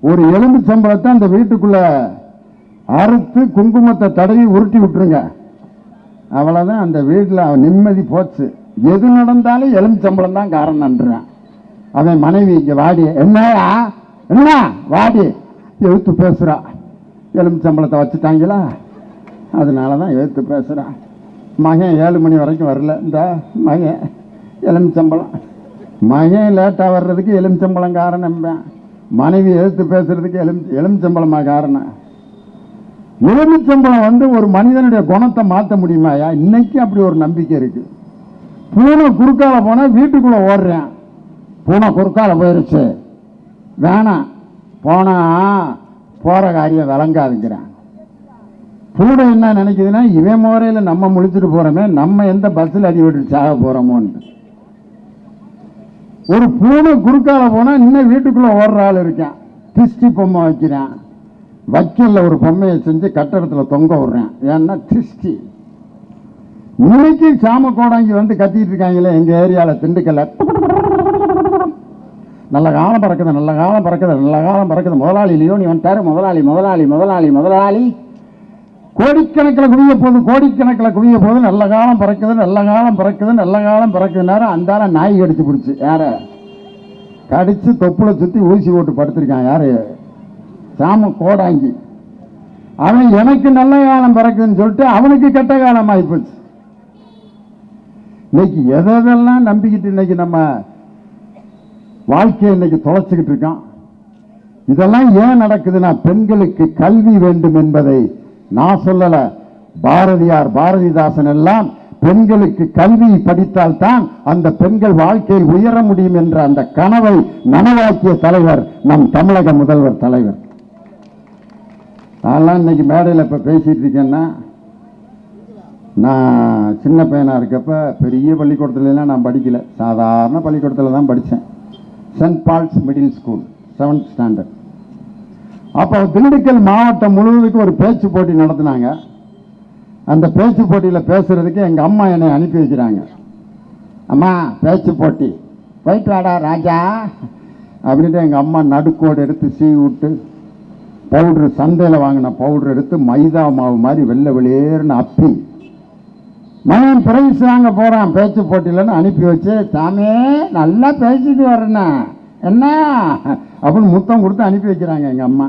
ஒரு எலும்பு சம்பளத்தை அந்த வீட்டுக்குள்ள அறுத்து குங்குமத்தை தடவி உருட்டி விட்டுருங்க. அவ்வளோதான் அந்த வீட்டில் நிம்மதி போச்சு. எது நடந்தாலும் எலும்பு சம்பளம் தான் காரணம்ன்றான் அவன் மனைவி இங்கே வாடி என்னயா? என்ன? வாடி. எழுத்து பேசுகிறான் எலும்பு சம்பளத்தை வச்சுட்டாங்களா? அதனால தான் எழுத்து பேசுகிறேன் மகன் ஏழு மணி வரைக்கும் வரல. இந்த மகன் எலுமிச்சம்பளம் மகன் லேட்டாக வர்றதுக்கு எலுமிச்சம்பழம் காரணம் மனைவி எழுத்து பேசுறதுக்கு எலும் எலுமிச்சம்பழமா காரணம்? எலுமிச்சம்பளம் வந்து ஒரு மனிதனுடைய குணத்தை மாற்ற முடியுமாயா இன்னைக்கு அப்படி ஒரு நம்பிக்கை இருக்கு. பூனை குறுக்கால போனால் வீட்டுக்குள்ளே ஓடுறேன். பூனை குறுக்கால போயிருச்சு. வேணாம். போனால் போற காரியம் விளங்காதுங்கிறான் பூனை என்ன நினைக்குதுன்னா இவன் முறையில் நம்ம முழிச்சிட்டு போறோமே நம்ம எந்த பஸ்ஸில் அடி விட்டு சாக போறோமோன்னு ஒரு பூனை குறுக்கால போனா இன்னும் வீட்டுக்குள்ள ஓடுற ஆள் இருக்கான். திருஷ்டி பொம்மை வைக்கிறான். வக்கீலில் ஒரு பொம்மையை செஞ்சு கட்டடத்துல தொங்க விடுறேன். ஏன்னா திருஷ்டி இன்னைக்கு சாம கோடாங்கி வந்து கத்திட்டு இருக்காங்களே எங்க ஏரியாவில் திண்டுக்கல்ல. நல்ல காலம் பறக்குது நல்ல காலம் பறக்குது நல்ல காலம் பறக்குது. முதலாளி நீ வந்துட்டாரு. முதலாளி முதலாளி முதலாளி முதலாளி. கோடிக்கணக்கில் குவிய போகுது கோடிக்கணக்கில் குவிய போகுது நல்ல காலம் பறக்குது நல்ல காலம் பறக்குது நல்ல காலம் பறக்குதுனாரு நேரம் அந்தால நாய் கடிச்சு பிடிச்சி. யார? கடிச்சு தொப்புல சுற்றி ஊசி போட்டு படுத்திருக்கான். யாரு? சாம கோடாங்கி. அவன் எனக்கு நல்ல காலம் பிறக்குதுன்னு சொல்லிட்டு அவனுக்கு கெட்ட காலம் ஆகிப்போச்சு இன்னைக்கு எதெல்லாம் நம்பிக்கிட்டு இன்னைக்கு நம்ம வாழ்க்கையை இன்னைக்கு தொலைச்சுக்கிட்டு இருக்கான். இதெல்லாம் ஏன் நடக்குதுன்னா பெண்களுக்கு கல்வி வேண்டும் என்பதை நான் சொல்லல. பாரதியார் பாரதிதாசன் எல்லாம் பெண்களுக்கு கல்வி படித்தால் தான் அந்த பெண்கள் வாழ்க்கையில் உயர முடியும் என்ற அந்த கனவை நனவாக்கிய தலைவர் நம் தமிழக முதல்வர் தலைவர். அதெல்லாம் இன்னைக்கு மேடையில் இப்போ பேசிட்டு இருக்கேன்னா நான் சின்ன பையனாக இருக்கப்ப பெரிய பள்ளிக்கூடத்துலலாம் நான் படிக்கல. சாதாரண பள்ளிக்கூடத்தில் தான் படித்தேன் Saint Paul's Middle School seventh standard அப்போ திண்டுக்கல் மாவட்டம் முழுவதுக்கும் ஒரு பேச்சு போட்டி நடத்தினாங்க. அந்த பேச்சு போட்டியில் பேசுகிறதுக்கு எங்கள் அம்மா என்னை அனுப்பி வைக்கிறாங்க. அம்மா பேச்சு போட்டி. போயிட்டு வாடா ராஜா. அப்படின்ட்டு எங்கள் அம்மா நடுக்கோடு எடுத்து சீவி விட்டு பவுட்ரு சந்தையில் வாங்கின பவுடர் எடுத்து மைதா மாவு மாதிரி வெள்ளை வெளியேறுன்னு அப்பி மகன் பிரைஸ் வாங்க போகிறான் பேச்சு போட்டியிலன்னு அனுப்பி வச்சு தாமே நல்லா பேசிட்டு வரேண்ணா என்ன? அப்படின்னு முத்தம் கொடுத்து அனுப்பி வைக்கிறாங்க எங்கள் அம்மா.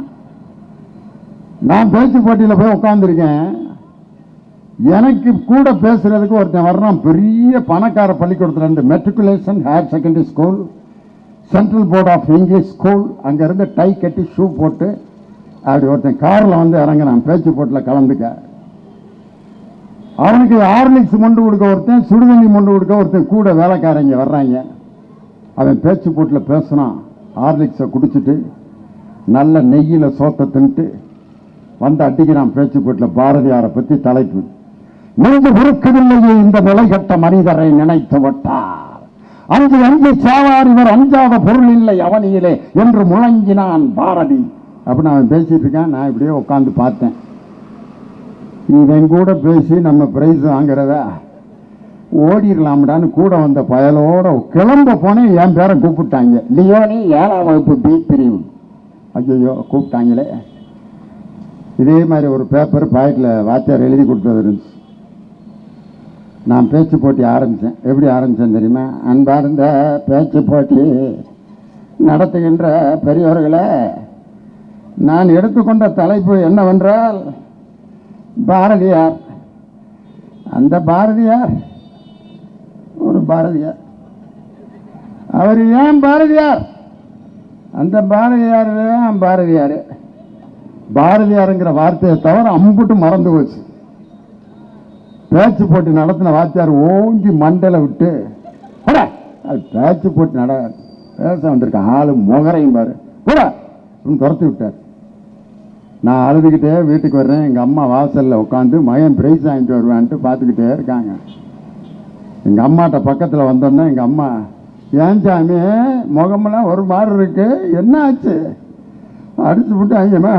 நான் பேச்சு போட்டியில் போய் உட்காந்துருக்கேன் எனக்கு கூட பேசுகிறதுக்கு ஒருத்தன் வர்றான். பெரிய பணக்கார பள்ளிக்கூடத்துலேருந்து matriculation higher secondary school central board of English school அங்கேருந்து டை கட்டி ஷூ போட்டு அப்படி ஒருத்தன் காரில் வந்து இறங்குறான். பேச்சு போட்டில் கலந்துக்க. அவனுக்கு ஹார்லிக்ஸ் மொண்டு கொடுக்க ஒருத்தன் சுடுதண்ணி மொண்டு கொடுக்க ஒருத்தன் கூட வேலைக்காரங்க வர்றாங்க. அவன் பேச்சு போட்டில் பேசுனான். ஹார்லிக்ஸை குடிச்சிட்டு நல்ல நெய்யில் சோத்தை தின்ட்டு வந்து அடிக்கிறான் பேச்சு போட்டில் பாரதியாரை பற்றி தலைப்பு. நெஞ்சு பொறுக்கவில்லையே இந்த நிலை கட்ட மனிதரை நினைத்து விட்டார். அஞ்சு அஞ்சு சாவார் இவர் அஞ்சாத பொருள் இல்லை அவனியிலே என்று முழங்கினான் பாரதி. அப்படின்னு அவன் பேசிட்டு இருக்கான். நான் இப்படியே உட்காந்து பார்த்தேன். இவன் கூட பேசி நம்ம பிரைஸ் வாங்குறத ஓடிடலாம்டான்னு கூட வந்த பயலோட கிளம்ப போனேன் என் பேரை கூப்பிட்டாங்க. லியோனி ஏழாம் வகுப்பு பி பிரிவு. ஐயோ கூப்பிட்டாங்களே. இதே மாதிரி ஒரு பேப்பர் பாக்கெட்டில் வாத்தியார் எழுதி கொடுத்தது இருந்துச்சு. நான் பேச்சு போட்டி ஆரம்பித்தேன் எப்படி ஆரம்பித்தேன் தெரியுமா? அன்பார்ந்த பேச்சு போட்டி நடத்துகின்ற பெரியவர்களே நான் எடுத்துக்கொண்ட தலைப்பு என்னவென்றால் பாரதியார். அந்த பாரதியார் ஒரு பாரதியார். அவர் ஏன் பாரதியார்? அந்த பாரதியார் தான் பாரதியார். பாரதியாருங்கிற வார்த்தையை தவிர அம்புட்டு மறந்து போச்சு. பேச்சு போட்டி நடத்தின வாத்தியார் ஓங்கி மண்டல விட்டு அது பேச்சு போட்டி நட பேச வந்திருக்க ஆளு முகரையும் பாரு. கூட துரத்தி விட்டார். நான் அழுதுகிட்டே வீட்டுக்கு வர்றேன். எங்கள் அம்மா வாசலில் உட்காந்து மகன் பிரைஸ் வாங்கிட்டு வருவான்ட்டு பார்த்துக்கிட்டே இருக்காங்க. எங்கள் அம்மாட்ட பக்கத்தில் வந்தோன்னே எங்கள் அம்மா ஏன் சாமி முகமெல்லாம் ஒரு மாதிரி இருக்கு. என்ன ஆச்சு அடிச்சு விட்டு ஐயம்மா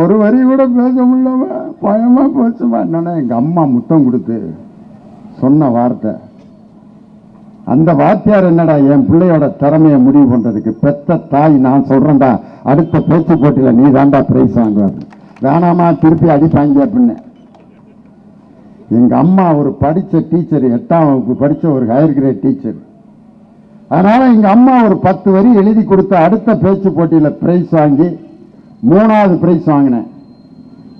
ஒரு வரி கூட பேச முடியலவா பயமாக போச்சுமா என்னன்னா எங்கள் அம்மா முத்தம் கொடுத்து சொன்ன வார்த்தை. அந்த வாத்தியார் என்னடா என் பிள்ளையோட திறமையை முடிவு பண்ணுறதுக்கு பெத்த தாய் நான் சொல்கிறேன்டா அடுத்த பேச்சு போட்டியில் நீ தாண்டா பிரைஸ் வாங்குவார். வேணாமா திருப்பி அடிப்பாங்க அப்படின்னு எங்கள் அம்மா ஒரு படித்த டீச்சர் எட்டாம் வகுப்பு படித்த ஒரு ஹையர் கிரேட் டீச்சர் அதனால் எங்கள் அம்மா ஒரு பத்து வரி எழுதி கொடுத்து அடுத்த பேச்சு போட்டியில் ப்ரைஸ் வாங்கி மூணாவது ப்ரைஸ் வாங்கினேன்.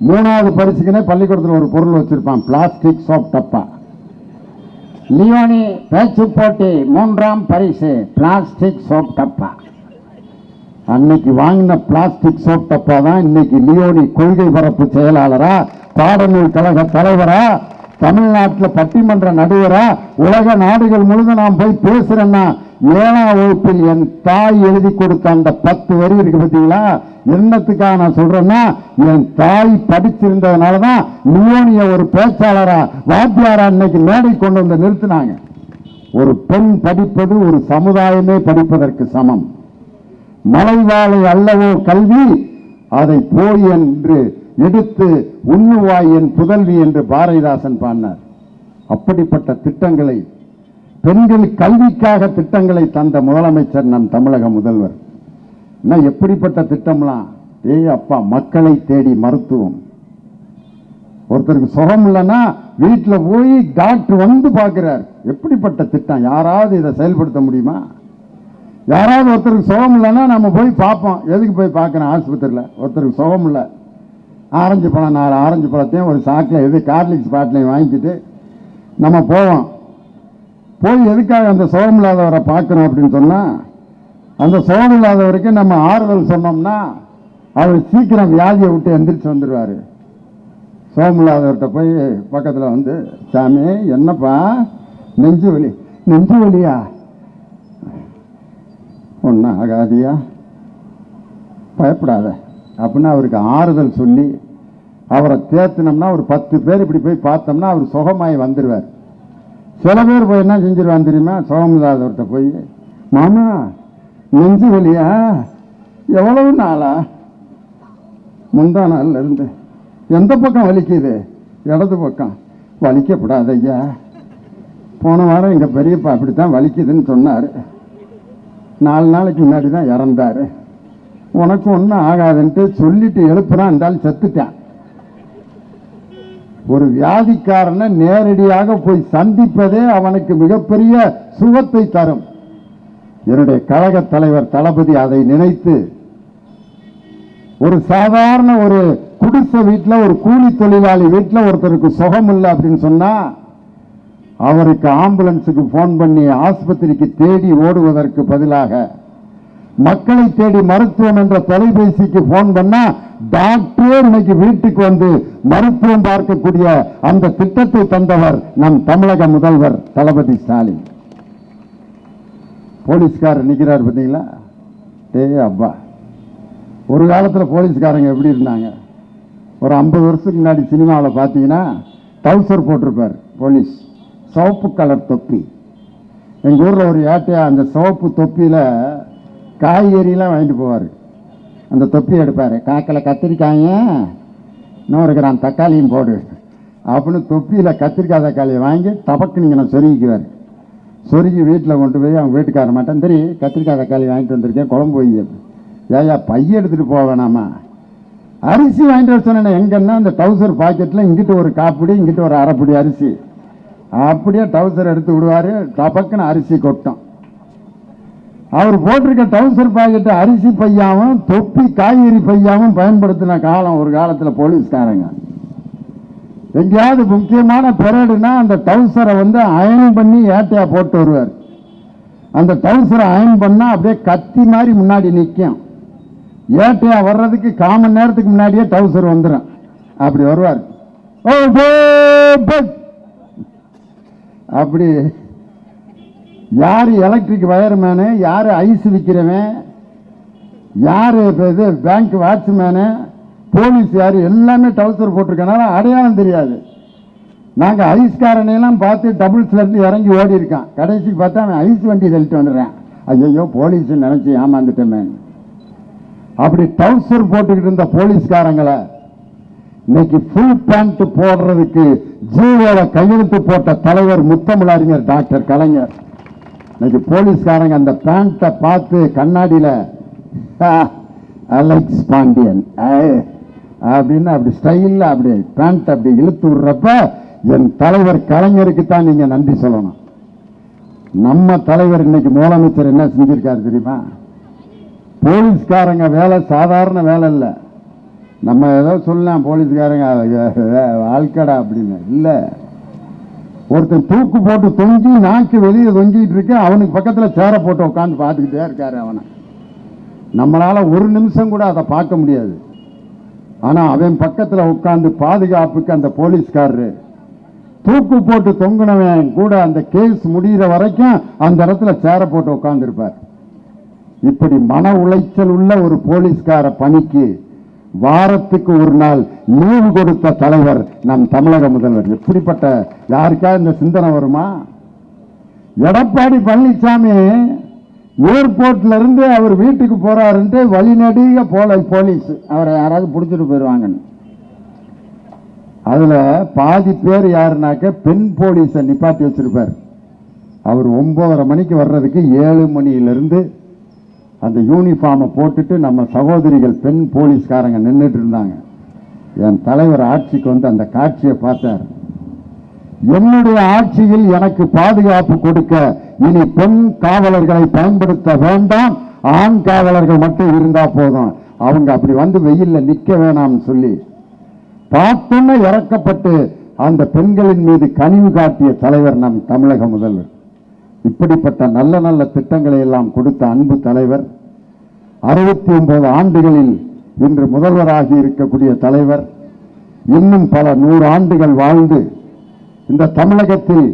மூணாவது பரிசுக்குன்னே பள்ளிக்கூடத்தில் ஒரு பொருள் வச்சுருப்பான் பிளாஸ்டிக் சோப் டப்பா. லியோனி பேச்சு போட்டி மூன்றாம் பரிசு பிளாஸ்டிக் சோப் டப்பா. அன்னைக்கு வாங்கின பிளாஸ்டிக் சோப் டப்பா தான் இன்னைக்கு லியோனி கொள்கை பரப்பு செயலாளரா பாடநூல் கழக தலைவரா தமிழ்நாட்டில் பட்டிமன்ற நடுவரா உலக நாடுகள் முழுதும் நான் போய் பேசுறேன்னா ஏழாம் வகுப்பில் என் தாய் எழுதி கொடுத்த அந்த பத்து வரி இருக்கு பார்த்தீங்களா? என்னத்துக்காக நான் சொல்றேன்னா என் தாய் படிச்சிருந்ததுனால தான் நியோனிய ஒரு பேச்சாளரா வாத்தியாரா இன்னைக்கு மேடை கொண்டு வந்து நிறுத்தினாங்க. ஒரு பெண் படிப்பது ஒரு சமுதாயமே படிப்பதற்கு சமம். மலைவாழை அல்லவோ கல்வி அதை போய் என்று எடுத்து உண்ணுவாய் என் புதல்வி என்று பாரதிதாசன் பாடினார். அப்படிப்பட்ட திட்டங்களை பெண்கள் கல்விக்காக திட்டங்களை தந்த முதலமைச்சர் நம் தமிழக முதல்வர். என்ன எப்படிப்பட்ட திட்டம்லாம் ஏய் அப்பா மக்களை தேடி மருத்துவம். ஒருத்தருக்கு சுகம் இல்லைன்னா வீட்டில் போய் டாக்டர் வந்து பார்க்குறார். எப்படிப்பட்ட திட்டம்? யாராவது இதை செயல்படுத்த முடியுமா? யாராவது ஒருத்தருக்கு சுகம் இல்லைன்னா நம்ம போய் பார்ப்போம். எதுக்கு போய் பார்க்குறோம் ஆஸ்பத்திரியில்? ஒருத்தருக்கு சுகம் இல்லை. ஆரஞ்சு பழம் நாலு ஆரஞ்சு பழத்தையும் ஒரு சாக்கில் எது கார்லிக்ஸ் பாட்டிலையும் வாங்கிக்கிட்டு நம்ம போவோம். போய் எதுக்காக அந்த சுகம் இல்லாதவரை பார்க்கணும் அப்படின்னு சொன்னால் அந்த சுகம் இல்லாதவருக்கு நம்ம ஆறுதல் சொன்னோம்னா அவர் சீக்கிரம் வியாதியை விட்டு எந்திரிச்சு வந்துடுவார் சுகம் இல்லாதவர்கிட்ட போய் பக்கத்தில் வந்து சாமி என்னப்பா? நெஞ்சு வலி நெஞ்சு வலியா? ஒன்றும் ஆகாதியா? பயப்படாத. அப்படின்னு அவருக்கு ஆறுதல் சொல்லி அவரை தேத்தினோம்னா ஒரு பத்து பேர் இப்படி போய் பார்த்தோம்னா அவர் சுகமாயி வந்துடுவார் சில பேர் போய் என்ன செஞ்சிருவான் தெரியுமா? சோமதாதவர்கிட்ட போய் மாமா நெஞ்சு வழியா எவ்வளவு நாளா? முந்தா நாள்ல இருந்து எந்த பக்கம் வலிக்குது? இடது பக்கம். வலிக்கப்படாது ஐயா போன வாரம் எங்கள் பெரியப்பா அப்படித்தான் வலிக்குதுன்னு சொன்னார். நாலு நாளைக்கு முன்னாடி தான் இறந்தார். உனக்கு ஒன்றும் ஆகாதுன்ட்டு சொல்லிட்டு எழுப்புறான் இருந்தாலும் செத்துட்டான் ஒரு வியாதிக்காரனை நேரடியாக போய் சந்திப்பதே அவனுக்கு மிகப்பெரிய சுகத்தை தரும். என்னுடைய கழக தலைவர் தளபதி அதை நினைத்து ஒரு சாதாரண ஒரு குடிசை வீட்டில் ஒரு கூலி தொழிலாளி வீட்டில் ஒருத்தருக்கு சுகம் இல்லை அப்படின்னு சொன்னால் அவருக்கு ஆம்புலன்ஸுக்கு ஃபோன் பண்ணி ஆஸ்பத்திரிக்கு தேடி ஓடுவதற்கு பதிலாக மக்களை தேடி மருத்துவம் என்ற தொலைபேசிக்கு போன் பண்ணா டாக்டரே இன்னைக்கு வீட்டுக்கு வந்து மருத்துவம் பார்க்கக்கூடிய அந்த திட்டத்தை தந்தவர் நம் தமிழக முதல்வர் தளபதி ஸ்டாலின். போலீஸ்காரர் நிற்கிறார் பார்த்தீங்களா? டேய் அப்பா. ஒரு காலத்தில் போலீஸ்காரங்க எப்படி இருந்தாங்க? ஒரு ஐம்பது வருஷத்துக்கு முன்னாடி சினிமாவில் பார்த்தீங்கன்னா டவுசர் போட்டிருப்பார் போலீஸ். சிவப்பு கலர் தொப்பி. எங்கள் ஊரில் ஒரு ஏட்டையா அந்த சிவப்பு தொப்பியில் காய்கறிலாம் வாங்கிட்டு போவார். அந்த தொப்பி எடுப்பார். காக்கில் கத்திரிக்காய இன்னொரு கிராம் தக்காளியும் போடு. அப்படின்னு தொப்பியில் கத்திரிக்காய் தக்காளியை வாங்கி டபக்கு நீங்கள் நான் சொருகிக்குவார். சொருகி வீட்டில் கொண்டு போய் அவங்க வீட்டுக்கார மாட்டேன். சரி கத்திரிக்காய் தக்காளி வாங்கிட்டு வந்திருக்கேன். குழம்பு போய் ஏயா பைய எடுத்துகிட்டு போக வேணாமா? அரிசி வாங்கிட்டு வர சொன்னேன். எங்கன்னா அந்த டவுசர் பாக்கெட்டில் இங்கிட்ட ஒரு காப்பிடி இங்கிட்டு ஒரு அரைப்பிடி அரிசி. அப்படியே டவுசர் எடுத்து விடுவார். டபக்குன்னு அரிசி கொட்டும். அவர் போட்டிருக்க டவுசர் பாக்கெட்டு அரிசி பையாவும் தொப்பி காய்கறி பையாவும் பயன்படுத்தின காலம் ஒரு காலத்தில் போலீஸ்காரங்க. எங்கேயாவது முக்கியமான பெரேடுனா அந்த டவுசரை வந்து அயன் பண்ணி ஏட்டையா போட்டு வருவார். அந்த டவுசரை அயன் பண்ணால் அப்படியே கத்தி மாதிரி முன்னாடி நிற்கும் ஏட்டையா வர்றதுக்கு காமன் நேரத்துக்கு முன்னாடியே டவுசர் வந்துடும் அப்படி வருவார். ஓ, அப்படி யார் எலக்ட்ரிக் வயர்மேனு யார் ஐஸ் விற்கிறவன் யார் இப்போ இது பேங்க் வாட்ச்மேனு போலீஸ் யார் எல்லாமே டவுசர் போட்டிருக்கனால அடையாளம் தெரியாது. நாங்கள் ஐஸ்காரனையெல்லாம் பார்த்து டபுள்ஸ்லேருந்து இறங்கி ஓடி இருக்கான். கடைசிக்கு பார்த்தா அவன் ஐஸ் வண்டி தள்ளிட்டு வந்துடுறேன். ஐயோ போலீஸ்ன்னு நினச்சி ஏமாந்துட்டேன் அப்படி டவுசர் போட்டுக்கிட்டு இருந்த போலீஸ்காரங்களை இன்னைக்கு ஃபுல் பேண்ட் போடுறதுக்கு ஜீவோட கையெழுத்து போட்ட தலைவர் முத்தமிழறிஞர் டாக்டர் கலைஞர். இன்னைக்கு போலீஸ்காரங்க அந்த பேண்ட்டை பார்த்து கண்ணாடியில் அலெக்ஸ் பாண்டியன் அப்படின்னு அப்படி ஸ்டைலில் அப்படி பேண்ட் அப்படி இழுத்து விடுறப்ப என் தலைவர் கலைஞருக்கு தான் நீங்கள் நன்றி சொல்லணும் நம்ம தலைவர் இன்னைக்கு முதலமைச்சர் என்ன செஞ்சிருக்காரு தெரியுமா போலீஸ்காரங்க வேலை சாதாரண வேலை இல்லை நம்ம ஏதோ சொல்லலாம் போலீஸ்காரங்க ஆள்கடா அப்படின்னு இல்லை ஒருத்தன் தூக்கு போட்டு தொங்கி நாக்கு வெளியே தொங்கிட்டு இருக்கு அவனுக்கு பக்கத்தில் சேரை போட்டு உட்காந்து பார்த்துக்கிட்டே இருக்காரு அவனை. நம்மளால் ஒரு நிமிஷம் கூட அதை பார்க்க முடியாது. ஆனால் அவன் பக்கத்தில் உட்காந்து பாதுகாப்புக்கு அந்த போலீஸ்காரரு தூக்கு போட்டு தொங்கினவன் கூட அந்த கேஸ் முடிகிற வரைக்கும் அந்த இடத்துல சேர போட்டு உட்காந்துருப்பார் இப்படி மன உளைச்சல் உள்ள ஒரு போலீஸ்கார பணிக்கு வாரத்துக்கு ஒரு நாள் லீவு கொடுத்த தலைவர் நம் தமிழக முதல்வர். எப்படிப்பட்ட யாருக்கா இந்த சிந்தனை வருமா? எடப்பாடி பழனிசாமி ஏர்போர்ட்ல இருந்து அவர் வீட்டுக்கு போறாருன்ட்டு வழிநடிக போல போலீஸ். அவரை யாராவது பிடிச்சிட்டு போயிடுவாங்கன்னு அதுல பாதி பேர் யாருனாக்க பெண் போலீஸை நிப்பாட்டி வச்சிருப்பார். அவர் ஒன்பதரை மணிக்கு வர்றதுக்கு ஏழு மணியிலிருந்து அந்த யூனிஃபார்மை போட்டுட்டு நம்ம சகோதரிகள் பெண் போலீஸ்காரங்க நின்றுட்டு இருந்தாங்க. என் தலைவர் ஆட்சிக்கு வந்து அந்த காட்சியை பார்த்தார். என்னுடைய ஆட்சியில் எனக்கு பாதுகாப்பு கொடுக்க இனி பெண் காவலர்களை பயன்படுத்த வேண்டாம். ஆண் காவலர்கள் மட்டும் இருந்தா போதும். அவங்க அப்படி வந்து வெயில்ல நிக்க வேணாம்னு சொல்லி பார்த்தோன்னு இறக்கப்பட்டு அந்த பெண்களின் மீது கனிவு காட்டிய தலைவர் நம் தமிழக முதல்வர். இப்படிப்பட்ட நல்ல நல்ல திட்டங்களை எல்லாம் கொடுத்த அன்பு தலைவர் அறுபத்தி ஒன்பது ஆண்டுகளில் இன்று முதல்வராகி இருக்கக்கூடிய தலைவர் இன்னும் பல நூறு ஆண்டுகள் வாழ்ந்து இந்த தமிழகத்தில்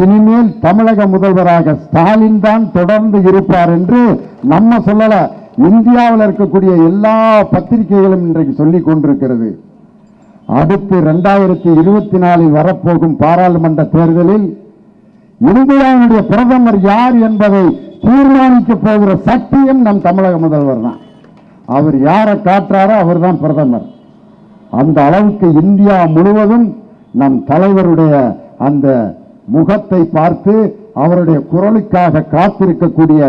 இனிமேல் தமிழக முதல்வராக ஸ்டாலின் தான் தொடர்ந்து இருப்பார் என்று நம்ம சொல்லல இந்தியாவில் இருக்கக்கூடிய எல்லா பத்திரிகைகளும் இன்றைக்கு சொல்லிக் கொண்டிருக்கிறது. அடுத்து இரண்டாயிரத்தி இருபத்தி நாலில் வரப்போகும் பாராளுமன்ற தேர்தலில் இந்தியாவுடைய பிரதமர் யார் என்பதை தீர்மானிக்க போகிற சக்தியும் நம் தமிழக முதல்வர் தான். அவர் யாரை காட்டுறாரோ அவர்தான் பிரதமர். அந்த அளவுக்கு இந்தியா முழுவதும் நம் தலைவருடைய அந்த முகத்தை பார்த்து அவருடைய குரலுக்காக காத்திருக்கக்கூடிய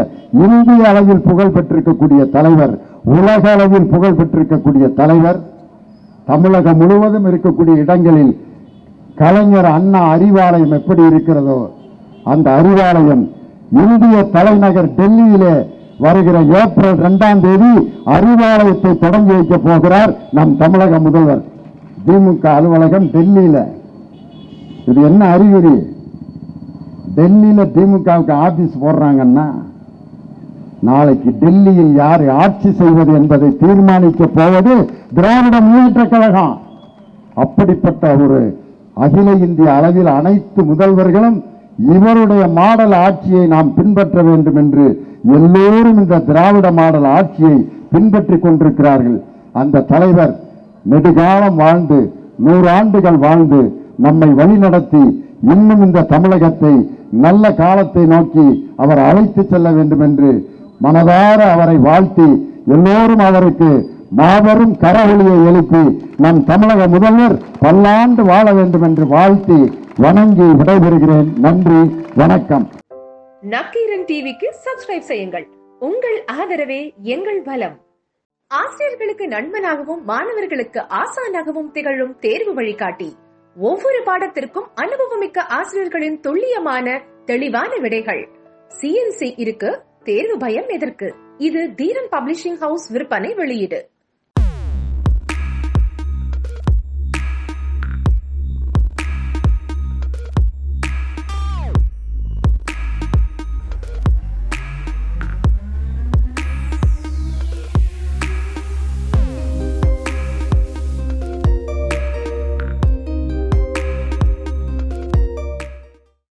இந்திய அளவில் புகழ் பெற்றிருக்கக்கூடிய தலைவர் உலக அளவில் புகழ் பெற்றிருக்கக்கூடிய தலைவர் தமிழகம் முழுவதும் இருக்கக்கூடிய இடங்களில் கலைஞர் அண்ணா அறிவாலயம் எப்படி இருக்கிறதோ அந்த அறிவாலயம் இந்திய தலைநகர் டெல்லியிலே வருகிற ஏப்ரல் இரண்டாம் தேதி அறிவாலயத்தை தொடங்கி வைக்க போகிறார் நம் தமிழக முதல்வர். திமுக அலுவலகம் டெல்லியில. இது என்ன அறிகுறி? டெல்லியில திமுகவுக்கு ஆபீஸ் போடுறாங்கன்னா நாளைக்கு டெல்லியில் யார் ஆட்சி செய்வது என்பதை தீர்மானிக்க போவது திராவிட முன்னேற்ற கழகம். அப்படிப்பட்ட ஒரு அகில இந்திய அளவில் அனைத்து முதல்வர்களும் இவருடைய மாடல் ஆட்சியை நாம் பின்பற்ற வேண்டும் என்று எல்லோரும் இந்த திராவிட மாடல் ஆட்சியை பின்பற்றி கொண்டிருக்கிறார்கள். அந்த தலைவர் நெடுகாலம் வாழ்ந்து நூறு ஆண்டுகள் வாழ்ந்து நம்மை வழிநடத்தி இன்னும் இந்த தமிழகத்தை நல்ல காலத்தை நோக்கி அவர் அழைத்து செல்ல வேண்டும் என்று மனதார அவரை வாழ்த்தி எல்லோரும் அவருக்கு மாபெரும் கரவொலியை எழுப்பி நம் தமிழக முதல்வர் பல்லாண்டு வாழ வேண்டும் என்று வாழ்த்தி வணங்கி விடைபெறுகிறேன். நன்றி வணக்கம். நக்கீரன் டிவிக்கு சப்ஸ்கிரைப் செய்யுங்கள். உங்கள் ஆதரவே எங்கள் பலம் ஆசிரியர்களுக்கு நண்பனாகவும் மாணவர்களுக்கு ஆசானாகவும் திகழும் தேர்வு வழிகாட்டி. ஒவ்வொரு பாடத்திற்கும் அனுபவமிக்க ஆசிரியர்களின் துல்லியமான தெளிவான விடைகள். சிஎன்சி இருக்கு தேர்வு பயம் எதற்கு? இது தீரன் பப்ளிஷிங் ஹவுஸ் விற்பனை வெளியீடு.